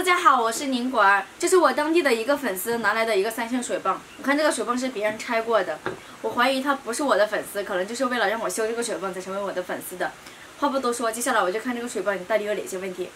大家好，我是宁果儿，这是我当地的一个粉丝拿来的一个三线水泵。我看这个水泵是别人拆过的，我怀疑他不是我的粉丝，可能就是为了让我修这个水泵才成为我的粉丝的。话不多说，接下来我就看这个水泵到底有哪些问题。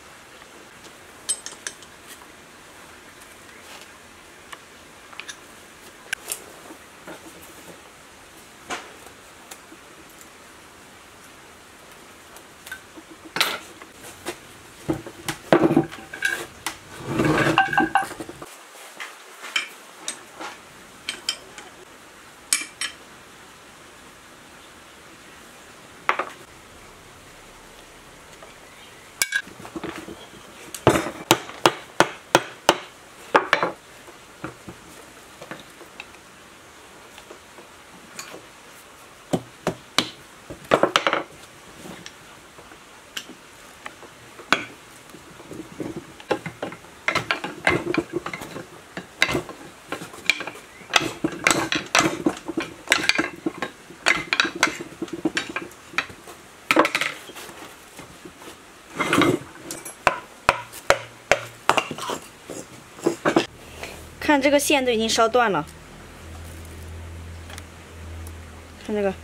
看这个线都已经烧断了，看这个。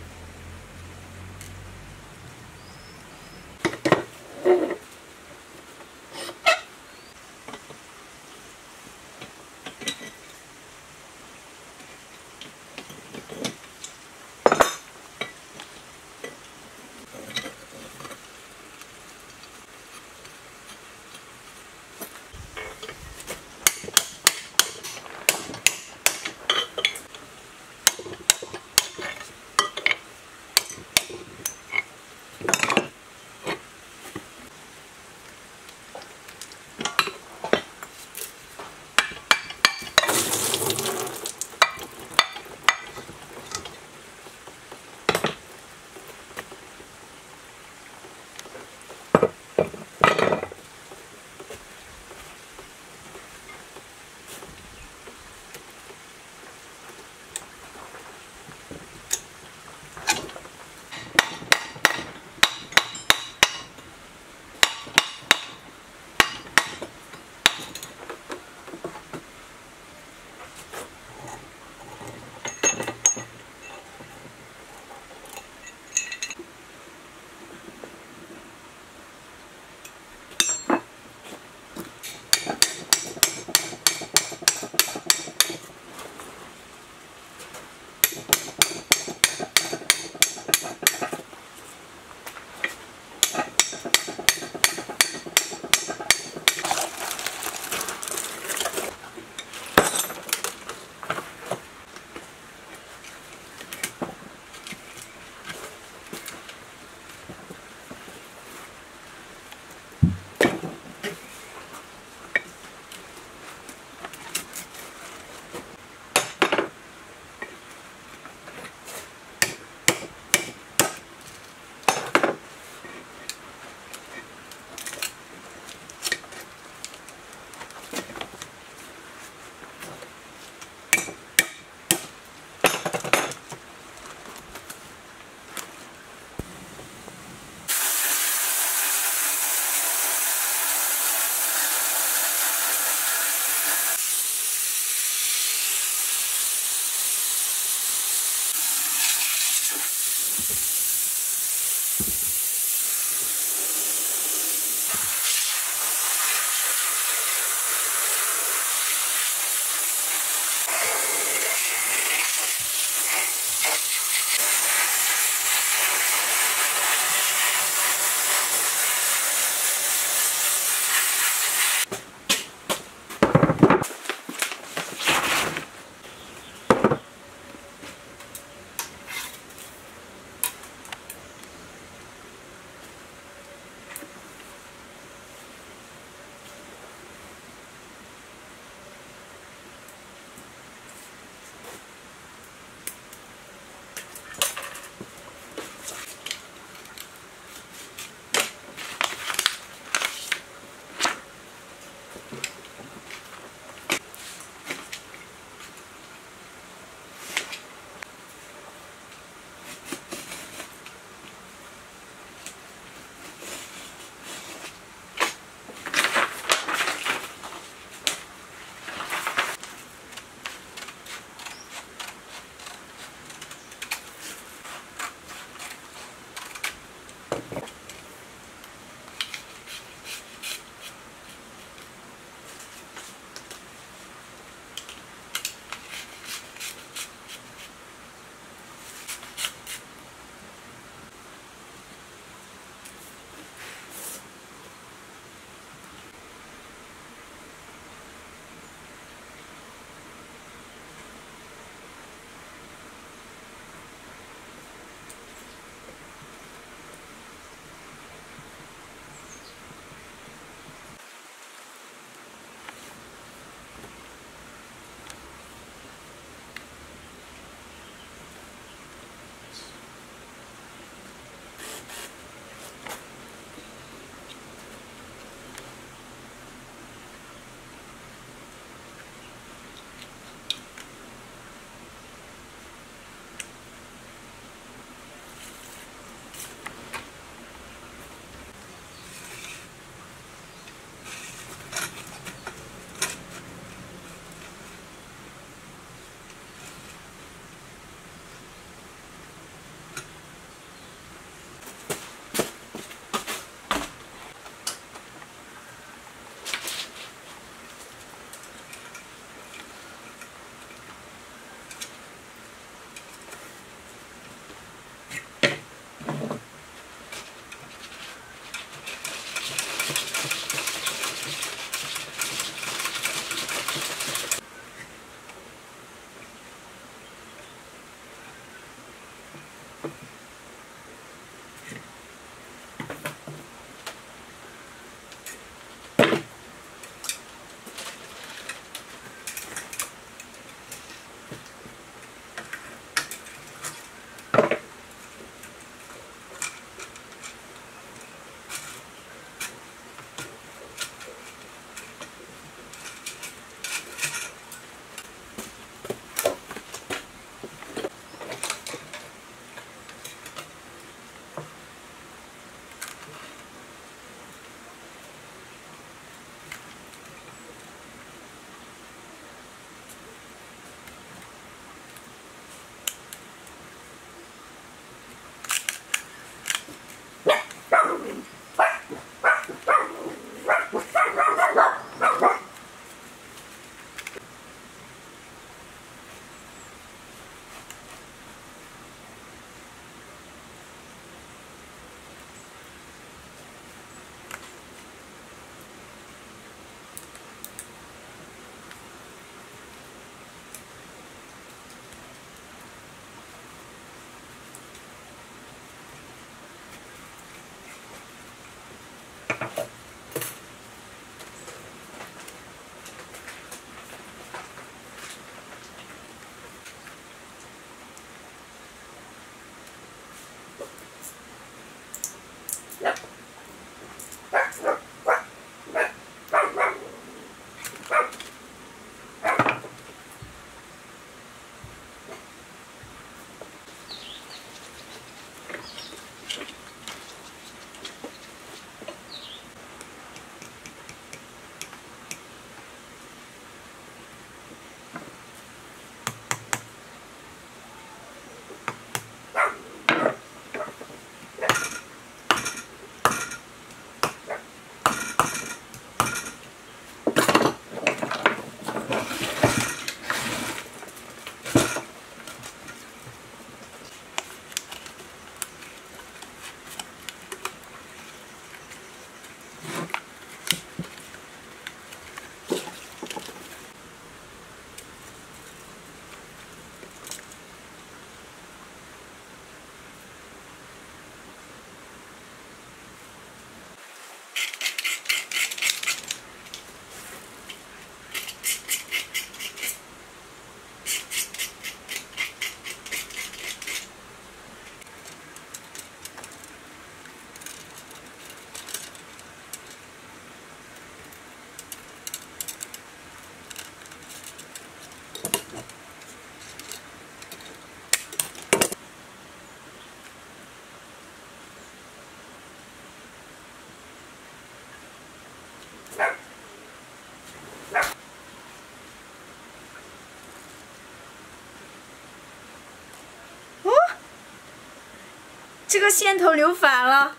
这个线头留反了，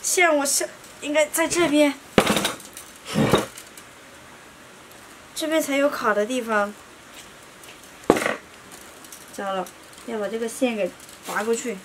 线我是应该在这边，这边才有卡的地方。糟了，要把这个线给拔过去。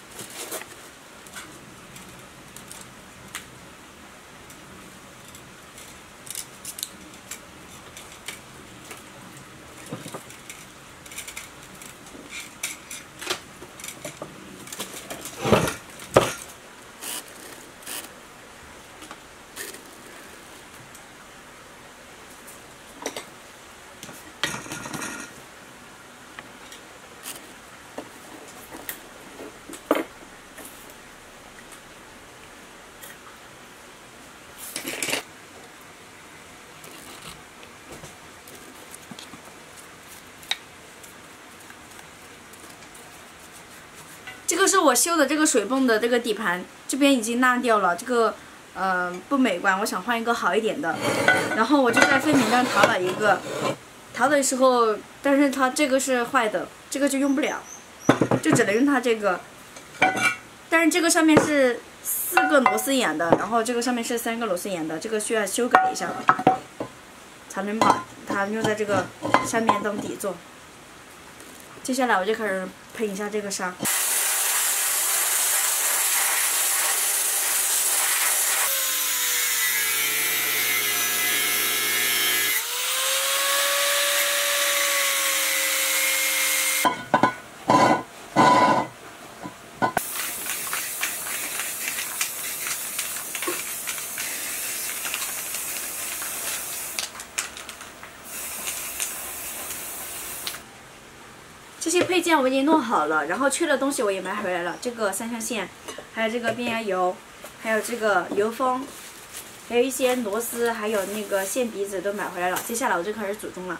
个是我修的这个水泵的这个底盘，这边已经烂掉了，这个呃不美观，我想换一个好一点的。然后我就在废品站淘了一个，淘的时候，但是它这个是坏的，这个就用不了，就只能用它这个。但是这个上面是四个螺丝眼的，然后这个上面是三个螺丝眼的，这个需要修改一下，才能把它用在这个上面当底座。接下来我就开始喷一下这个沙。这些配件我已经弄好了，然后缺的东西我也买回来了。这个三相线，还有这个变压油，还有这个油封，还有一些螺丝，还有那个线鼻子都买回来了。接下来我就开始组装了。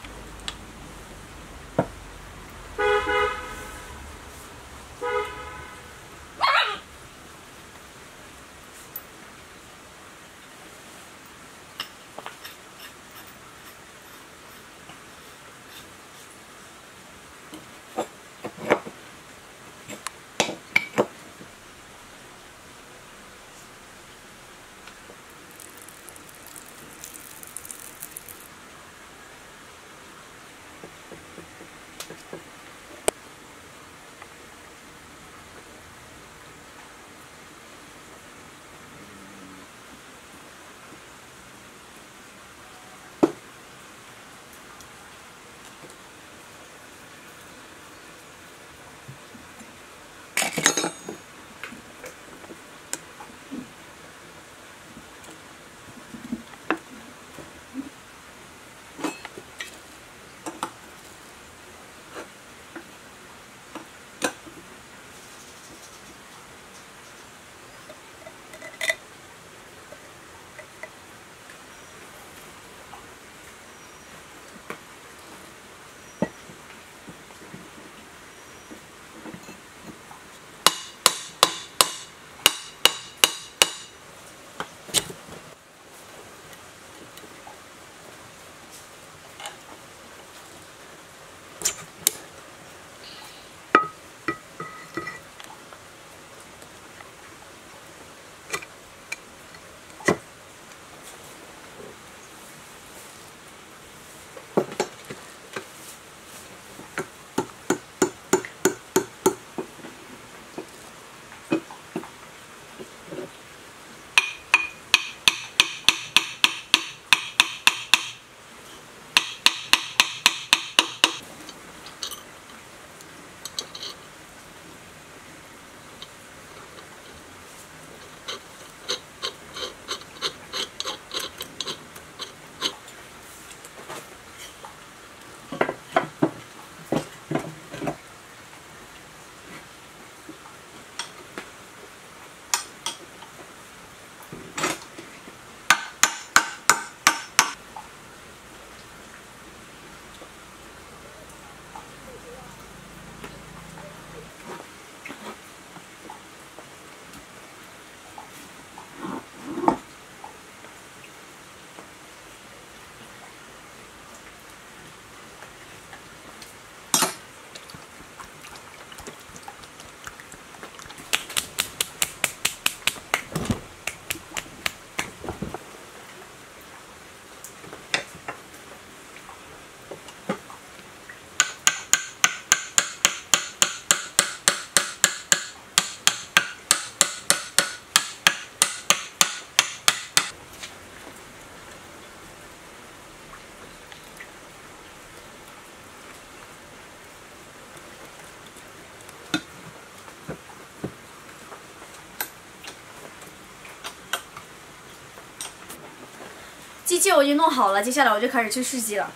机器我已经弄好了，接下来我就开始去试机了。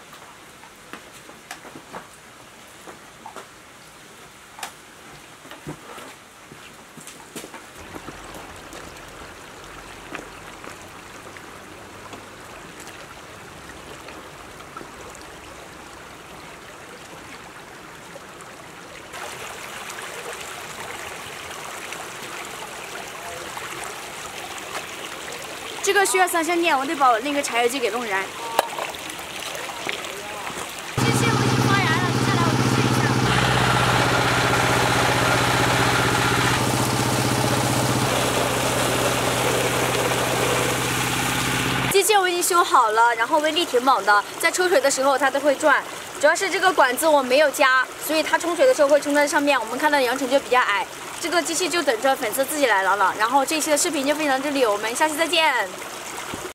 这个需要三相电，我得把我那个柴油机给弄燃。机器我已经发燃了，接下来我就试一下。机器我已经修好了，然后威力挺猛的，在抽水的时候它都会转。主要是这个管子我没有加，所以它冲水的时候会冲在上面，我们看到扬尘就比较矮。这个机器就等着粉丝自己来了了，然后这期的视频就分享到这里，我们下期再见。